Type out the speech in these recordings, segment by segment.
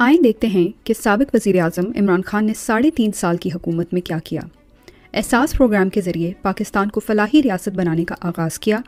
आए देखते हैं कि सबक वज़ी अजम इमरान खान ने साढ़े तीन साल की हुकूमत में क्या किया। एहसास प्रोग्राम के ज़रिए पाकिस्तान को फलाही रियासत बनाने का आगाज़ किया।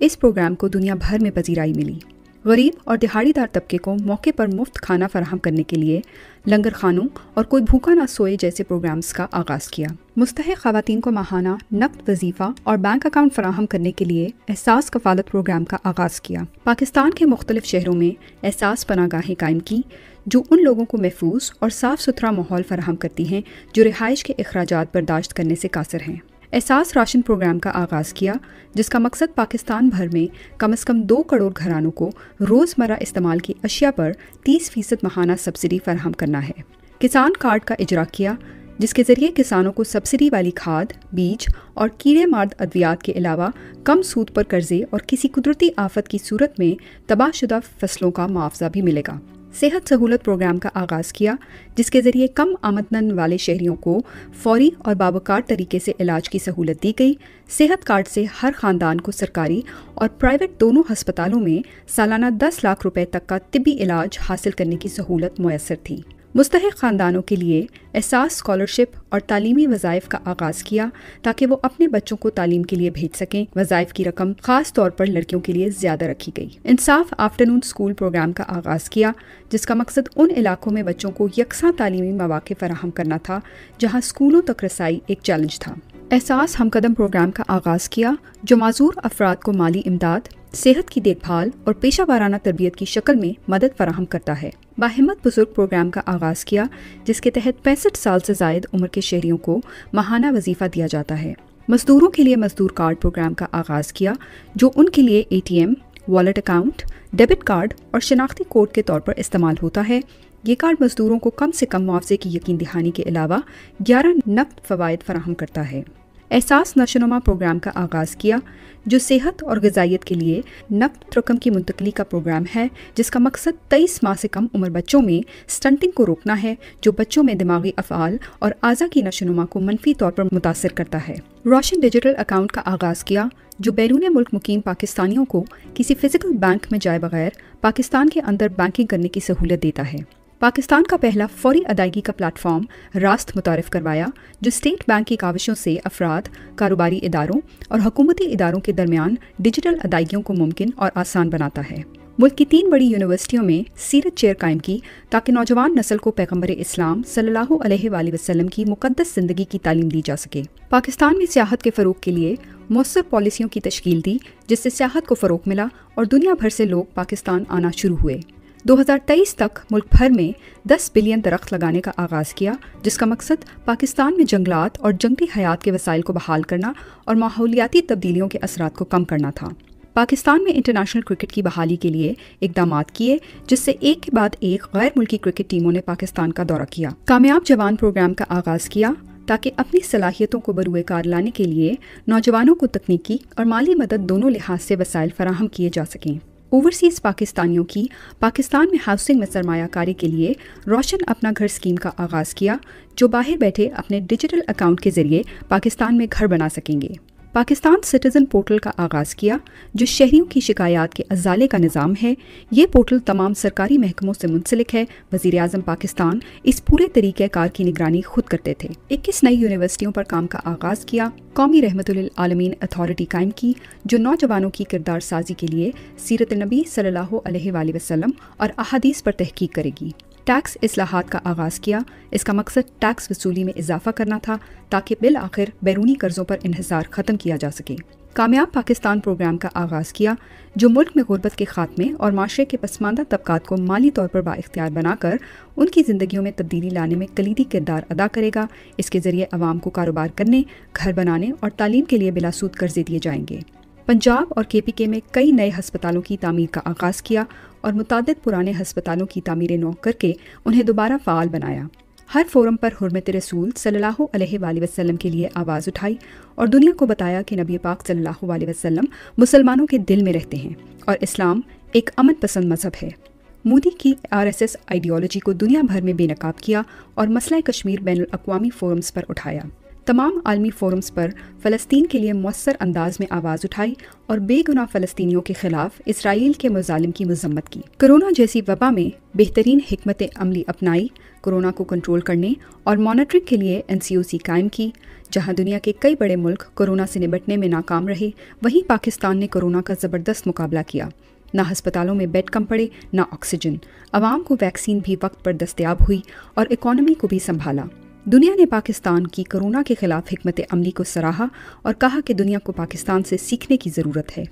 इस प्रोग्राम को दुनिया भर में पजीराई मिली। गरीब और दिहाड़ीदार तबके को मौके पर मुफ़्त खाना फराहम करने के लिए लंगर खानों और कोई भूखा ना सोए जैसे प्रोग्राम्स का आगाज़ किया। मुस्तक खातन को माहाना, नकद वजीफ़ा और बैंक अकाउंट फराहम करने के लिए एहसास कफालत प्रोग्राम का आगाज़ किया। पाकिस्तान के मुख्तलिफ़ शहरों में एहसास पनागाहें कायम की। जो उन लोगों को महफूज और साफ़ सुथरा माहौल फराहम करती हैं, जो रिहाइश के अखराज बर्दाश्त करने से कासर हैं। एहसास राशन प्रोग्राम का आगाज़ किया, जिसका मकसद पाकिस्तान भर में कम अज़ कम दो करोड़ घरानों को रोज़मर्रा इस्तेमाल की अशिया पर 30 फ़ीसद महाना सब्सिडी फराहम करना है। किसान कार्ड का इजरा किया, जिसके ज़रिए किसानों को सब्सिडी वाली खाद, बीज और कीड़े मार्द अद्वियात के अलावा कम सूद पर कर्जे और किसी कुदरती आफत की सूरत में तबाहशुदा फ़सलों का मुआवजा भी मिलेगा। सेहत सहूलत प्रोग्राम का आगाज़ किया, जिसके ज़रिए कम आमदन वाले शहरियों को फौरी और बाबकार तरीके से इलाज की सहूलत दी गई। सेहत कार्ड से हर ख़ानदान को सरकारी और प्राइवेट दोनों हस्पतालों में सालाना 10 लाख रुपए तक का तिबी इलाज हासिल करने की सहूलत मैसर थी। मुस्तक ख़ानदानों के लिए एहसास, स्कॉलरशिप और तालीमी वज़ाइफ का आगाज़ किया ताकि वो अपने बच्चों को तालीम के लिए भेज सकें। वज़ाइफ की रकम ख़ास तौर पर लड़कियों के लिए ज़्यादा रखी गई। इंसाफ आफ्टरनून स्कूल प्रोग्राम का आगाज़ किया, जिसका मकसद उन इलाकों में बच्चों को यकसा तालीमी मौाक़े फराहम करना था, जहाँ स्कूलों तक रसाई एक चैलेंज था। एहसास हमकदम प्रोग्राम का आगाज़ किया, जो माजूर अफराद को माली इमदाद सेहत की देखभाल और पेशा वाराना तरबियत की शक्ल में मदद फराहम करता है। बाहिमत बुज़ुर्ग प्रोग्राम का आगाज़ किया, जिसके तहत पैंसठ साल से जायद उम्र के शहरियों को महाना वजीफ़ा दिया जाता है। मजदूरों के लिए मजदूर कार्ड प्रोग्राम का आगाज़ किया, जो उनके लिए A T M, wallet account, debit card और शनाख्ती कोड के तौर पर इस्तेमाल होता है। ये कार्ड मजदूरों को कम से कम मुआवजे की यकीन दहानी के अलावा ग्यारह नकद फवायद फराहम करता है। एहसास नशोनुमा प्रोग्राम का आगाज़ किया, जो सेहत और गजाइत के लिए नकद रकम की मुंतकली का प्रोग्राम है, जिसका मकसद तेईस माह से कम उम्र बच्चों में स्टंटिंग को रोकना है, जो बच्चों में दिमागी अफ़ाल और आज़ा की नशोनुमा को मनफी तौर पर मुतासर करता है। रोशन डिजिटल अकाउंट का आगाज़ किया, जो बैरून मुल्क मुकीम पाकिस्तानियों को किसी फ़िज़िकल बैंक में जाए बगैर पाकिस्तान के अंदर बैंकिंग करने की सहूलत देता है। पाकिस्तान का पहला फौरी अदायगी का प्लेटफॉर्म रास्त मुतारफ़ करवाया जो स्टेट बैंक की काविशों से अफराद, कारोबारी इदारों और हुकूमती इदारों के दरमियान डिजिटल अदायगियों को मुमकिन और आसान बनाता है। मुल्क की तीन बड़ी यूनिवर्सिटियों में सीरत चेयर कायम की, ताकि नौजवान नस्ल को पैगंबर इस्लाम सल्लल्लाहु की मुकदस ज़िंदगी की तालीम दी जा सके। पाकिस्तान में सियाहत के फ़रोग के लिए मौसर पॉलिसियों की तश्कील दी, जिससे सियाहत को फ़रोग मिला और दुनिया भर से लोग पाकिस्तान आना शुरू हुए। 2023 तक मुल्क भर में 10 बिलियन दरख्त लगाने का आगाज़ किया, जिसका मकसद पाकिस्तान में जंगलात और जंगली हयात के वसाइल को बहाल करना और माहौलियाती तब्दीलियों के असरा को कम करना था। पाकिस्तान में इंटरनेशनल क्रिकेट की बहाली के लिए इकदाम किए, जिससे एक के बाद एक गैर मुल्की क्रिकेट टीमों ने पाकिस्तान का दौरा किया। कामयाब जवान प्रोग्राम का आगाज़ किया, ताकि अपनी सलाहियतों को बरूए कार लाने के लिए नौजवानों को तकनीकी और माली मदद दोनों लिहाज से वसाइल फराहम किए जा सकें। ओवरसीज़ पाकिस्तानियों की पाकिस्तान में हाउसिंग में सरमाकारी के लिए रोशन अपना घर स्कीम का आगाज़ किया, जो बाहर बैठे अपने डिजिटल अकाउंट के ज़रिए पाकिस्तान में घर बना सकेंगे। पाकिस्तान सिटीज़न पोर्टल का आगाज़ किया, जो शहरीों की शिकायत के अजाले का निज़ाम है। ये पोर्टल तमाम सरकारी महकमों से मुंसलिक है। वज़ीर अजम पाकिस्तान इस पूरे तरीक़े कार की निगरानी खुद करते थे। इक्कीस नई यूनिवर्सिटियों पर काम का आगाज़ किया। कौमी रहमत आलमीन अथॉरिटी कायम की, जो नौजवानों की किरदार साजी के लिए सीरत नबी सल्लल्लाहु अलैहि और अहादीस पर तहकीक करेगी। टैक्स असलाहत का आगाज़ किया। इसका मकसद टैक्स वसूली में इजाफा करना था, ताकि बिल आखिर बैरूनी कर्ज़ों पर इहसार ख़त्म किया जा सके। कामयाब पाकिस्तान प्रोग्राम का आगाज़ किया, जो मुल्क में गुर्बत के खात्मे और माशरे के पसमानदा तबकात को माली तौर पर बाख्तियार बनाकर उनकी ज़िंदगियों में तब्दीली लाने में कलीदी किरदार अदा करेगा। इसके ज़रिए आवाम को कारोबार करने, घर बनाने और तालीम के लिए बिलासूद कर्जे दिए जाएँगे। पंजाब और के पी के में कई नए हस्पतालों की तामीर का आगाज़ किया और मुतद पुराने हस्पतालों की तामीरें नौ करके उन्हें दोबारा फ़ाल बनाया। हर फोरम पर हरमत रसूल सल्लल्लाहु अलैहि के लिए आवाज़ उठाई और दुनिया को बताया कि नबी पाक सल्लल्लाहु अलैहि वसल्लम मुसलमानों के दिल में रहते हैं और इस्लाम एक अमन पसंद मज़हब है। मोदी की आरएसएस आइडियोलॉजी को दुनिया भर में बेनकाब किया और मसला कश्मीर बैन अवी फोरम्स पर उठाया। तमाम आलमी फोरम्स पर फ़लस्तीन के लिए मौसर अंदाज में आवाज़ उठाई और बेगुना फ़लस्तियों के खिलाफ इसराइल के मुजालिम की मजम्मत की। कोरोना जैसी वबा में बेहतरीन हमत अमली अपनाई, कोरोना को कंट्रोल करने और मॉनिटरिंग के लिए एन सी ओ सी कायम की, जहाँ दुनिया के कई बड़े मुल्क कोरोना से निपटने में नाकाम रहे, वहीं पाकिस्तान ने कोरोना का ज़बरदस्त मुकाबला किया। ना हस्पतालों में बेड कम पड़े, ना ऑक्सीजन आवाम को वैक्सीन भी वक्त पर दस्तियाब हुई और इकॉनमी को भी संभाला। दुनिया ने पाकिस्तान की कोरोना के खिलाफ हमत अमली को सराहा और कहा कि दुनिया को पाकिस्तान से सीखने की ज़रूरत है।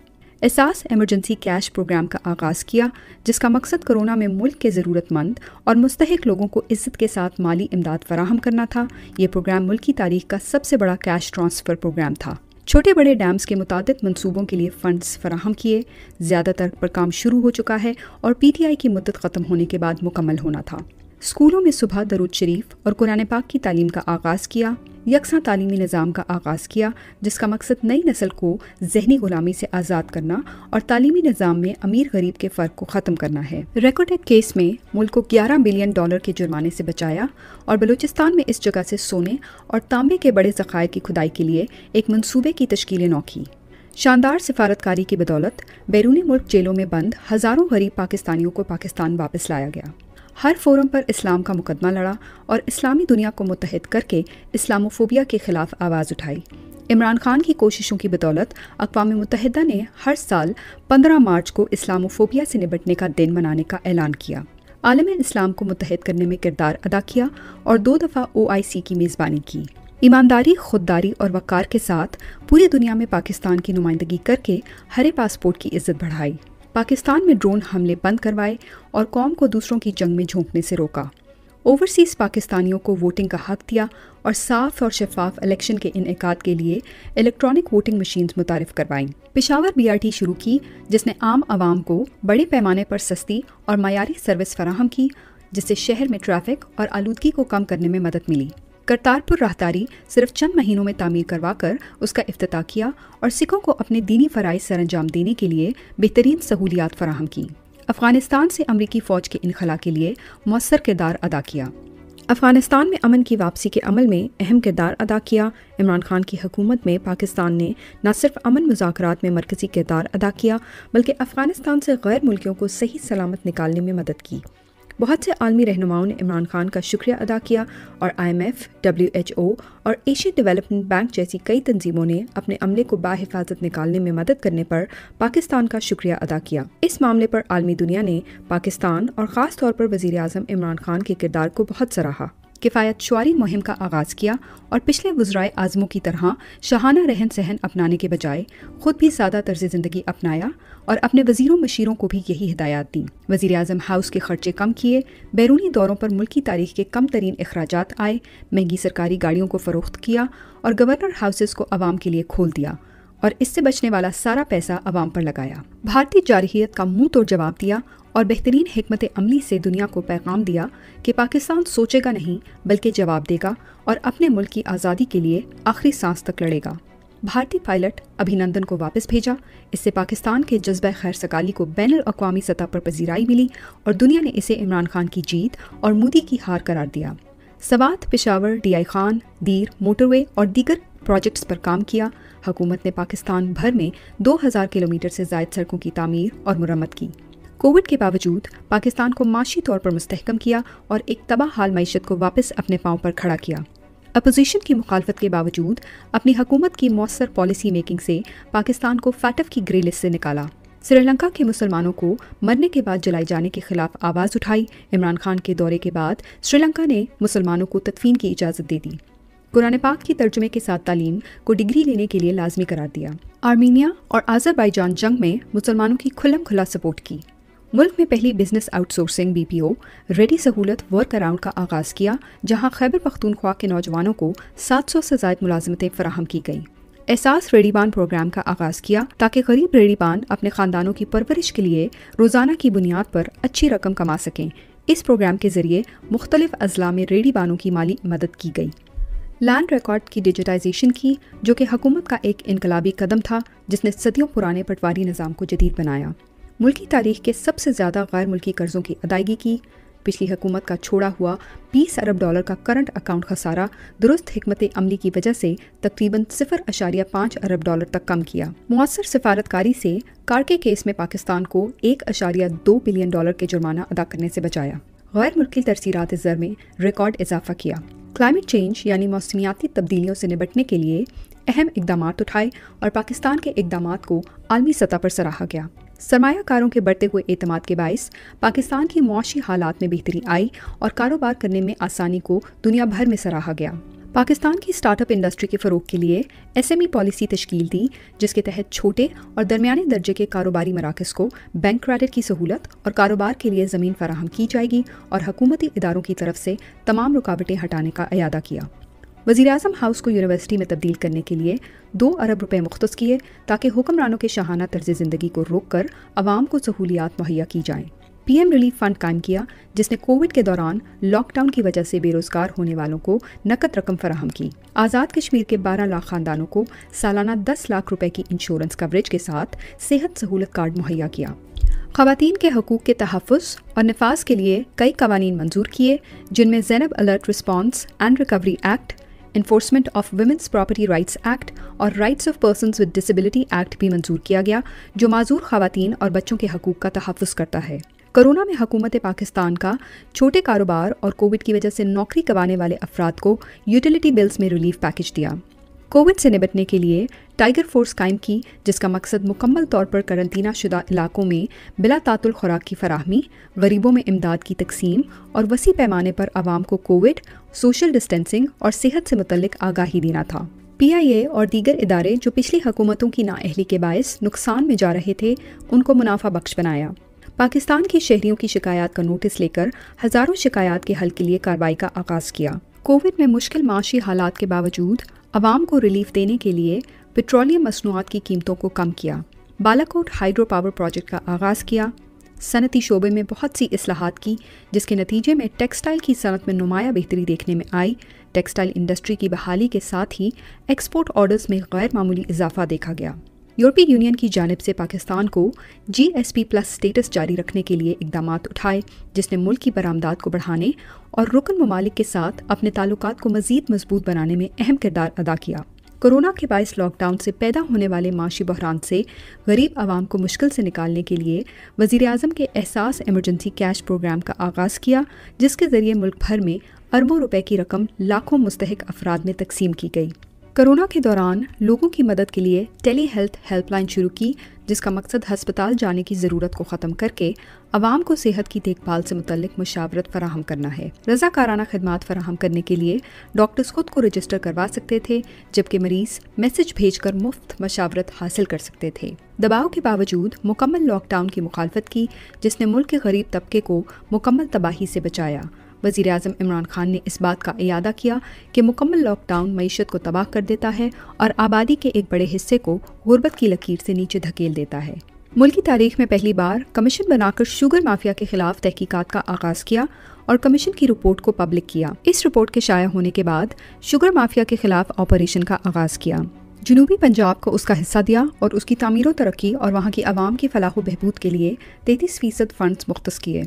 एहसास एमरजेंसी कैश प्रोग्राम का आगाज़ किया, जिसका मकसद कोरोना में मुल्क के ज़रूरतमंद और मुस्तक लोगों को इज़्ज़त के साथ माली इमदाद फराहम करना था। ये प्रोग्राम मुल्क की तारीख का सबसे बड़ा कैश ट्रांसफ़र प्रोग्राम था। छोटे बड़े डैम्स के मुताद मनसूबों के लिए फ़ंड्स फराहम किए। ज़्यादातर पर काम शुरू हो चुका है और पी टी आई की मुद्दत ख़त्म होने के बाद मुकम्मल होना था। स्कूलों में सुबह दरुद शरीफ और कुरान पाक की तालीम का आगाज़ किया, यकसा तालीमी निज़ाम का आगाज़ किया, जिसका मकसद नई नस्ल को जहनी गुलामी से आज़ाद करना और तालीमी निज़ाम में अमीर गरीब के फ़र्क को ख़त्म करना है। रेकोटेक केस में मुल्क को 11 बिलियन डॉलर के जुर्माने से बचाया और बलूचिस्तान में इस जगह से सोने और तांबे के बड़े ज़खायर की खुदाई के लिए एक मनसूबे की तश्कील नौ की शानदार सिफारतकारी की बदौलत, बैरूनी मुल्क जेलों में बंद हज़ारों गरीब पाकिस्तानियों को पाकिस्तान वापस लाया गया। हर फोरम पर इस्लाम का मुकदमा लड़ा और इस्लामी दुनिया को मुतहद करके इस्लामोफोबिया के खिलाफ आवाज़ उठाई। इमरान खान की कोशिशों की बदौलत अकवा मुतहदा ने हर साल 15 मार्च को इस्लामोफोबिया से निपटने का दिन मनाने का ऐलान किया। आलम इस्लाम को मुतहद करने में किरदार अदा किया और दो दफ़ा ओ आई सी की मेज़बानी की। ईमानदारी, खुददारी और वक़ार के साथ पूरी दुनिया में पाकिस्तान की नुमाइंदगी करके हरे पासपोर्ट की इज़्ज़त बढ़ाई। पाकिस्तान में ड्रोन हमले बंद करवाए और कौम को दूसरों की जंग में झोंकने से रोका। ओवरसीज़ पाकिस्तानियों को वोटिंग का हक दिया और साफ़ और शफाफ इलेक्शन के इनका के लिए इलेक्ट्रॉनिक वोटिंग मशीन मुतारफ़ करवाईं। पिशावर बीआरटी शुरू की, जिसने आम आवाम को बड़े पैमाने पर सस्ती और मयारी सर्विस फराहम की, जिससे शहर में ट्रैफ़िक और आलूदगी को कम करने में मदद मिली। करतारपुर राहदारी सिर्फ़ चंद महीनों में तामीर करवाकर उसका अफ्ताह किया और सिखों को अपने दीनी फ़राइज सर अंजाम देने के लिए बेहतरीन सहूलियात फराहम की। अफ़गानिस्तान से अमरीकी फ़ौज के इनखला के लिए मौसर किरदार अदा किया। अफ़गानिस्तान में अमन की वापसी के अमल में अहम किरदार अदा किया। इमरान खान की हुकूमत में पाकिस्तान ने न सिर्फ़ अमन मुजाकर में मरकज़ी किरदार अदा किया, बल्कि अफ़गानिस्तान से गैर मुल्कियों को सही सलामत निकालने में मदद की। बहुत से आलमी रहनुमाओं ने इमरान खान का शुक्रिया अदा किया और I M F W H O और एशियन डेवलपमेंट बैंक जैसी कई तंजीमों ने अपने अमले को बाहिफाजत निकालने में मदद करने पर पाकिस्तान का शुक्रिया अदा किया। इस मामले पर आलमी दुनिया ने पाकिस्तान और ख़ास तौर पर वज़ीर अजम इमरान खान के किरदार को बहुत सराहा। किफ़ायत शुआरी मुहिम का आगाज़ किया और पिछले वज्राय आज़मों की तरह शहाना रहन सहन अपनाने के बजाय खुद भी सादा तर्ज ज़िंदगी अपनाया और अपने वजीरों मशीरों को भी यही हिदायत दी। वज़ी अजम हाउस के खर्चे कम किए, बैरूनी दौरों पर मुल्की तारीख के कम तरीन अखराज आए, महँगी सरकारी गाड़ियों को फ़रोख्त किया और गवर्नर हाउसेस को आवाम के लिए खोल दिया। और इससे बचने वाला सारा पैसा अवाम पर लगाया। भारतीय जारहियत का मुँह तोड़ जवाब दिया और बेहतरीन हमत अमली से दुनिया को पैगाम दिया कि पाकिस्तान सोचेगा नहीं, बल्कि जवाब देगा और अपने मुल्क की आज़ादी के लिए आखिरी सांस तक लड़ेगा। भारतीय पायलट अभिनंदन को वापस भेजा। इससे पाकिस्तान के जज्बा खैर सकाली को बैन अवी सतह पर पजीराई मिली और दुनिया ने इसे इमरान खान की जीत और मोदी की हार करार दिया। सवात पिशावर डीआई खान, दीर, मोटरवे और दीगर प्रोजेक्ट्स पर काम किया। हुकूमत ने पाकिस्तान भर में 2000 किलोमीटर से जायद सड़कों की तामीर और मुरम्मत की। कोविड के बावजूद पाकिस्तान को माशी तौर पर मुस्तकम किया और एक तबाह हाल मीशत को वापस अपने पाँव पर खड़ा किया। अपोजिशन की मुखालफत के बावजूद अपनी हुकूमत की मौसर पॉलिसी मेकिंग से पाकिस्तान को फैटफ की ग्रे लिस्ट से निकाला। श्रीलंका के मुसलमानों को मरने के बाद जलाए जाने के खिलाफ आवाज़ उठाई। इमरान खान के दौरे के बाद श्रीलंका ने मुसलमानों को तदफीन की इजाज़त दे दी। कुरान पाक की तर्जुमे के साथ तालीम को डिग्री लेने के लिए लाजमी करार दिया। आर्मीनिया और आज़रबाईजान जंग में मुसलमानों की खुलम खुला सपोर्ट की। मुल्क में पहली बिज़नेस आउटसोर्सिंग बीपीओ, रेडी सहूलत वर्क अराउंड का आगाज़ किया, जहाँ खैबर पख्तूनख्वा के नौजवानों को 700 से जायद मुलाजमतें फराहम की गई। एहसास रेडीबान प्रोग्राम का आगाज़ किया ताकि गरीब रेडीबान अपने ख़ानदानों की परवरिश के लिए रोज़ाना की बुनियाद पर अच्छी रकम कमा सकें। इस प्रोग्राम के ज़रिए मुख्तलिफ़ अजला में रेडीबानों की माली मदद की गई। लैंड रिकॉर्ड की डिजिटाइजेशन की, जो कि हुकूमत का एक इनकलाबी कदम था, जिसने सदियों पुराने पटवारी निज़ाम को जदीद बनाया। मुल्की तारीख के सबसे ज़्यादा गैर मुल्की कर्ज़ों की अदायगी की। पिछली हुकूमत का छोड़ा हुआ 20 अरब डॉलर का करंट अकाउंट खसारा, दुरुस्त हमत अमली की वजह से तकरीबन सिफर अशारिया पाँच अरब डॉलर तक कम किया। मौसर सिफारतकारी से कार के केस में पाकिस्तान को एक अशारिया दो बिलियन डॉलर के जुर्माना अदा करने से बचाया। गैर मुल्की तरसीरात जर में रिकॉर्ड इजाफा किया। क्लाइमेट चेंज यानी मौसमियाती तब्दीलियों से निपटने के लिए अहम इकदाम उठाए और पाकिस्तान के इकदाम को आलमी सतह पर सराहा गया। सरमाकारों के बढ़ते हुए अतमाद के बायस पाकिस्तान की मुआशी हालात में बेहतरी आई और कारोबार करने में आसानी को दुनिया भर में सराहा गया। पाकिस्तान की स्टार्टअप इंडस्ट्री के फ़रोग के लिए एसएमई पॉलिसी तश्कील दी, जिसके तहत छोटे और दरमियाने दर्जे के कारोबारी मराकज़ को बैंक क्रेडिट की सहूलत और कारोबार के लिए ज़मीन फराहम की जाएगी और हकूमती इदारों की तरफ़ से तमाम रुकावटें हटाने का अदा किया। वजी अजम हाउस को यूनिवर्सिटी में तब्दील करने के लिए दो अरब रुपये मुख्त किए, ताकि हुक्मरानों के शाहाना तर्ज ज़िंदगी को रोक कर आवाम को सहूलियात मुहैया की जाएँ। पीएम रिलीफ फंड कायम किया, जिसने कोविड के दौरान लॉकडाउन की वजह से बेरोजगार होने वालों को नकद रकम फराहम की। आज़ाद कश्मीर के 12 लाख खानदानों को सालाना 10 लाख रुपए की इंश्योरेंस कवरेज के साथ सेहत सहूलत कार्ड मुहैया किया। खातन के हकूक़ के तहफ़ और नफाज के लिए कई कवानीन मंजूर किए, जिनमें Zainab alert response and recovery act enforcement of women's property rights act और rights of person with disability act भी मंजूर किया गया, जो माजूर खातन और बच्चों के हकूक़ का तहफ़ करता है। कोरोना में हुकूमत पाकिस्तान का छोटे कारोबार और कोविड की वजह से नौकरी गंवाने वाले अफराद को यूटिलिटी बिल्स में रिलीफ पैकेज दिया। कोविड से निपटने के लिए टाइगर फोर्स कायम की, जिसका मकसद मुकम्मल तौर पर करंतना शुदा इलाकों में बिला तातुल खुराक की फराहमी, गरीबों में इमदाद की तकसीम और वसी पैमाने पर आवाम को कोविड, सोशल डिस्टेंसिंग और सेहत से मुतलिक आगाही देना था। पी आई ए और दीगर इदारे जो पिछली हुकूमतों की नाअहली के बायस नुकसान में जा रहे थे, उनको मुनाफा बख्श बनाया। पाकिस्तान के शहरियों की शिकायत का नोटिस लेकर हज़ारों शिकायत के हल के लिए कार्रवाई का आगाज़ किया। कोविड में मुश्किल माशी हालात के बावजूद आवाम को रिलीफ देने के लिए पेट्रोलियम मसनूआत की कीमतों को कम किया। बालाकोट हाइड्रो पावर प्रोजेक्ट का आगाज़ किया। सनती शोबे में बहुत सी असलाहत की, जिसके नतीजे में टेक्सटाइल की सनत में नुमाया बेहतरी देखने में आई। टेक्सटाइल इंडस्ट्री की बहाली के साथ ही एक्सपोर्ट ऑर्डर्स में गैर मामूली इजाफा देखा गया। यूरोपीय यूनियन की जानब से पाकिस्तान को G S P plus status जारी रखने के लिए इकदाम उठाए, जिसने मुल्क की बरामदात को बढ़ाने और रुकन ममालिक के साथ अपने ताल्लुक को मजीद मज़बूत बनाने में अहम किरदार अदा किया। कोरोना के बायस लॉकडाउन से पैदा होने वाले माशी बहरान से गरीब आवाम को मुश्किल से निकालने के लिए वज़ीर अजम के एहसास एमरजेंसी कैश प्रोग्राम का आगाज़ किया, जिसके ज़रिए मुल्क भर में अरबों रुपए की रकम लाखों मुस्तक अफराद में तकसीम की गई। कोरोना के दौरान लोगों की मदद के लिए टेली हेल्थ हेल्पलाइन शुरू की, जिसका मकसद हस्पताल जाने की ज़रूरत को ख़त्म करके आवाम को सेहत की देखभाल से मुतलिक मुशावरत फराहम करना है। रजाकाराना खदमात फराहम करने के लिए डॉक्टर्स खुद को रजिस्टर करवा सकते थे, जबकि मरीज़ मैसेज भेजकर मुफ़्त मशावरत हासिल कर सकते थे। दबाव के बावजूद मुकम्मल लॉकडाउन की मुखालफत की, जिसने मुल्क के गरीब तबके को मुकम्मल तबाही से बचाया। वज़ीर अजम इमरान खान ने इस बात का अदा किया कि मुकम्मल लॉकडाउन मीशत को तबाह कर देता है और आबादी के एक बड़े हिस्से को गुर्बत की लकीर से नीचे धकेल देता है। मुल्क की तारीख में पहली बार कमीशन बनाकर शुगर माफिया के खिलाफ तहकीकात का आगाज़ किया और कमीशन की रिपोर्ट को पब्लिक किया। इस रिपोर्ट के शाया होने के बाद शुगर माफिया के खिलाफ ऑपरेशन का आगाज़ किया। जनूबी पंजाब को उसका हिस्सा दिया और उसकी तमीर तरक्की और वहाँ की आवाम की फलाह बहबूद के लिए तैतीस फ़ीसद फंड मुख्त किए।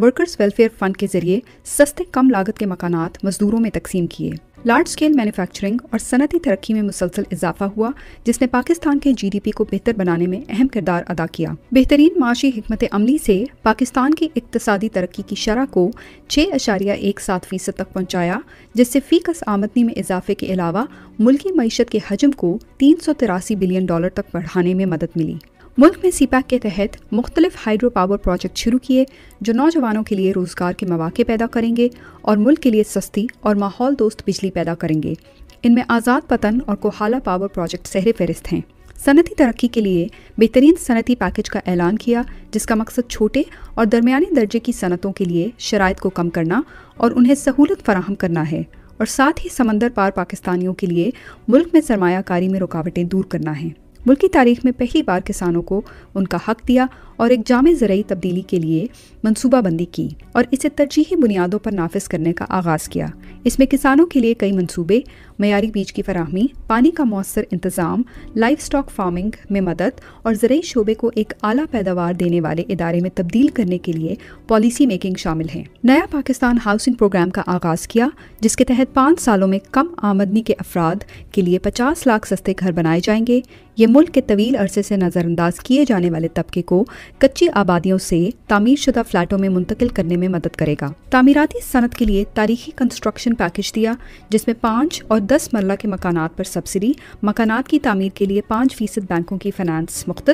वर्कर्स वेलफेयर फंड के ज़रिए सस्ते कम लागत के मकान मजदूरों में तकसीम किए। लार्ज स्केल मैन्युफैक्चरिंग और सनती तरक्की में मुसलसल इजाफा हुआ, जिसने पाकिस्तान के जीडीपी को बेहतर बनाने में अहम किरदार अदा किया। बेहतरीन माशी हमत अमली से पाकिस्तान की इकतदी तरक्की की शरह को छः अशारिया एक सात फ़ीसद तक पहुँचाया, जिससे फीकस आमदनी में इजाफे के अलावा मुल्की मीशत के हजम को तीन सौ तिरासी बिलियन डॉलर तक बढ़ाने में मदद मिली। मुल्क में सीपैक के तहत मुख्तलिफ़ हाइड्रो पावर प्रोजेक्ट शुरू किए, जो नौजवानों के लिए रोज़गार के मौाक़े पैदा करेंगे और मुल्क के लिए सस्ती और माहौल दोस्त बिजली पैदा करेंगे। इनमें आज़ाद पतन और कोहाला पावर प्रोजेक्ट सहर फहरिस्त हैं। सनती तरक्की के लिए बेहतरीन सनती पैकेज का ऐलान किया, जिसका मकसद छोटे और दरमियानी दर्जे की सनतों के लिए शराइ को कम करना और उन्हें सहूलत फराहम करना है और साथ ही समंदर पार पाकिस्तानियों के लिए मुल्क में सरमाकारी में रुकावटें दूर करना है। मुल्क की तारीख में पहली बार किसानों को उनका हक दिया और एक जाम ज़रूरी तब्दीली के लिए मनसूबाबंदी की और इसे तरजीही बुनियादों पर नाफिज करने का आगाज़ किया। इसमें किसानों के लिए कई मनसूबे मयारी बीज की फराहमी, पानी का मौसर इंतज़ाम लाइफ स्टॉक फ़ार्मिंग में मदद और ज़रूरी शोबे को एक आला पैदावार देने वाले इदारे में तब्दील करने के लिए पॉलिसी मेकिंग शामिल है। नया पाकिस्तान हाउसिंग प्रोग्राम का आगाज़ किया, जिसके तहत पाँच सालों में कम आमदनी के अफराद के लिए पचास लाख सस्ते घर बनाए जाएँगे। ये मुल्क के तवील अरसे से नज़रअंदाज किए जाने वाले तबके को कच्ची आबादियों से तामीर शुदा फ्लैटों में मुंतकिल करने में मदद करेगा। तामीराती सनत के लिए तारीखी कंस्ट्रक्शन पैकेज दिया, जिसमें पाँच और दस मरला के मकानात पर सब्सिडी, मकानात की तमीर के लिए पाँच फ़ीसद बैंकों की फाइनेंस मुख्त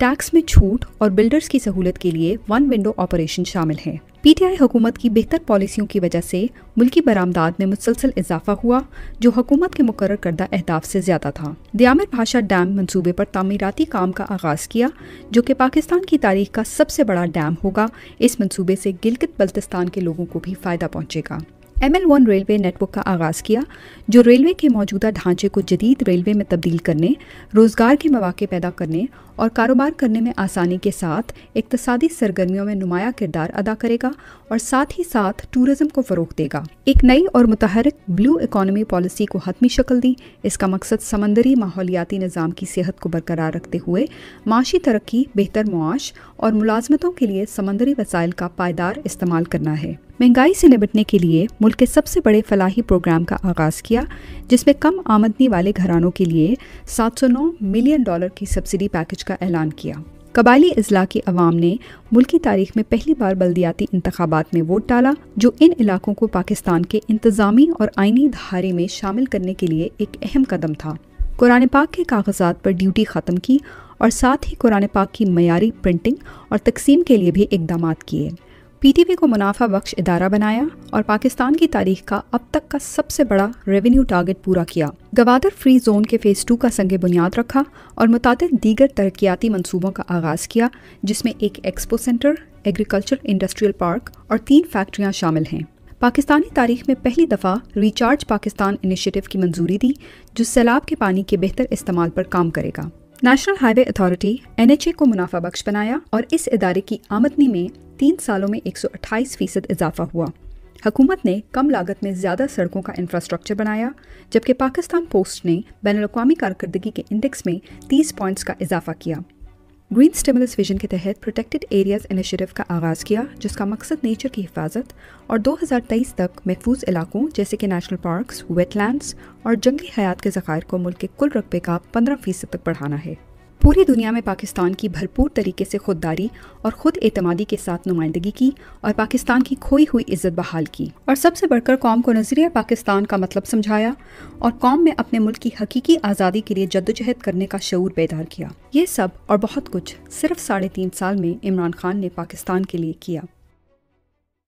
टैक्स में छूट और बिल्डर्स की सहूलत के लिए वन विंडो ऑपरेशन शामिल है। पी पीटीआई हुकूमत की बेहतर पॉलिसियों की वजह से मुल्की बरामदाद में मुसलसल इजाफा हुआ, जो हुकूमत के मुकर करदा अहदाफ से ज़्यादा था। दयामिर भाषा डैम मनसूबे पर तामीराती काम का आगाज़ किया, जो कि पाकिस्तान की तारीख का सबसे बड़ा डैम होगा, इस मनसूबे से गिलगित बल्तिस्तान के लोगों को भी फ़ायदा पहुंचेगा। M L one railway network का आगाज़ किया, जो रेलवे के मौजूदा ढांचे को जदीद रेलवे में तब्दील करने, रोज़गार के मौाक़े पैदा करने और कारोबार करने में आसानी के साथ इकतसादी सरगर्मियों में नुमाया किरदार अदा करेगा और साथ ही साथ टूरिज़्म को फ़रोग देगा। एक नई और मुतहरक ब्लू इकॉनमी पॉलिसी को हतमी शक्ल दी। इसका मकसद समंदरी माहौलियाती निज़ाम की सेहत को बरकरार रखते हुए माशी तरक्की, बेहतर मुआश और मुलाजमतों के लिए समंदरी वसाइल का पायदार इस्तेमाल करना है। महँगाई से निपटने के लिए मुल्क के सबसे बड़े फलाही प्रोग्राम का आगाज़ किया, जिसमें कम आमदनी वाले घरानों के लिए 709 मिलियन डॉलर की सब्सिडी पैकेज का ऐलान किया। कबायली अजला की अवाम ने मुल्की तारीख में पहली बार बल्दियाती इंतबात में वोट डाला, जो इन इलाकों को पाकिस्तान के इंतज़ामी और आइनी धारे में शामिल करने के लिए एक अहम कदम था। कुरान पाक के कागजात पर ड्यूटी ख़त्म की और साथ ही कुरान पाक की मयारी प्रिंटिंग और तकसीम के लिए भी इकदाम किए। पीटीवी को मुनाफा बख्श इदारा बनाया और पाकिस्तान की तारीख का अब तक का सबसे बड़ा रेवेन्यू टारगेट पूरा किया। गवादर फ्री जोन के फ़ेज़ टू का संग बुनियाद रखा और मुताद दीगर तरक्याती मनसूबों का आगाज़ किया, जिसमें एक expo centre agriculture industrial park और तीन फैक्ट्रियाँ शामिल हैं। पाकिस्तानी तारीख में पहली दफ़ा रिचार्ज पाकिस्तान इनिशिएटिव की मंजूरी दी, जो सैलाब के पानी के बेहतर इस्तेमाल पर काम करेगा। नेशनल हाईवे अथॉरिटी एनएचए को मुनाफा बख्श बनाया और इस इदारे की आमदनी में तीन सालों में 128 फ़ीसद इजाफा हुआ। हुकूमत ने कम लागत में ज़्यादा सड़कों का इंफ्रास्ट्रक्चर बनाया, जबकि पाकिस्तान पोस्ट ने बैन अवी कारकर्दगी के इंडेक्स में 30 पॉइंट्स का इजाफा किया। ग्रीन स्टिमुलस विजन के तहत प्रोटेक्टेड एरियाज़ इनिशिएटिव का आगाज़ किया, जिसका मकसद नेचर की हिफाजत और 2023 तक महफूज इलाकों जैसे कि नेशनल पार्क्स वेटलैंड्स और जंगली हयात के ज़खायर को मुल्क के कुल रकबे का 15 फ़ीसद तक बढ़ाना है। पूरी दुनिया में पाकिस्तान की भरपूर तरीके से खुददारी और खुद एतमादी के साथ नुमाइंदगी की और पाकिस्तान की खोई हुई इज़्ज़त बहाल की। और सबसे बढ़कर कौम को नज़रिया पाकिस्तान का मतलब समझाया और कौम में अपने मुल्क की हकीकी आज़ादी के लिए जद्दोजहद करने का शूर बेदार किया। ये सब और बहुत कुछ सिर्फ़ साढ़े तीन साल में इमरान खान ने पाकिस्तान के लिए किया।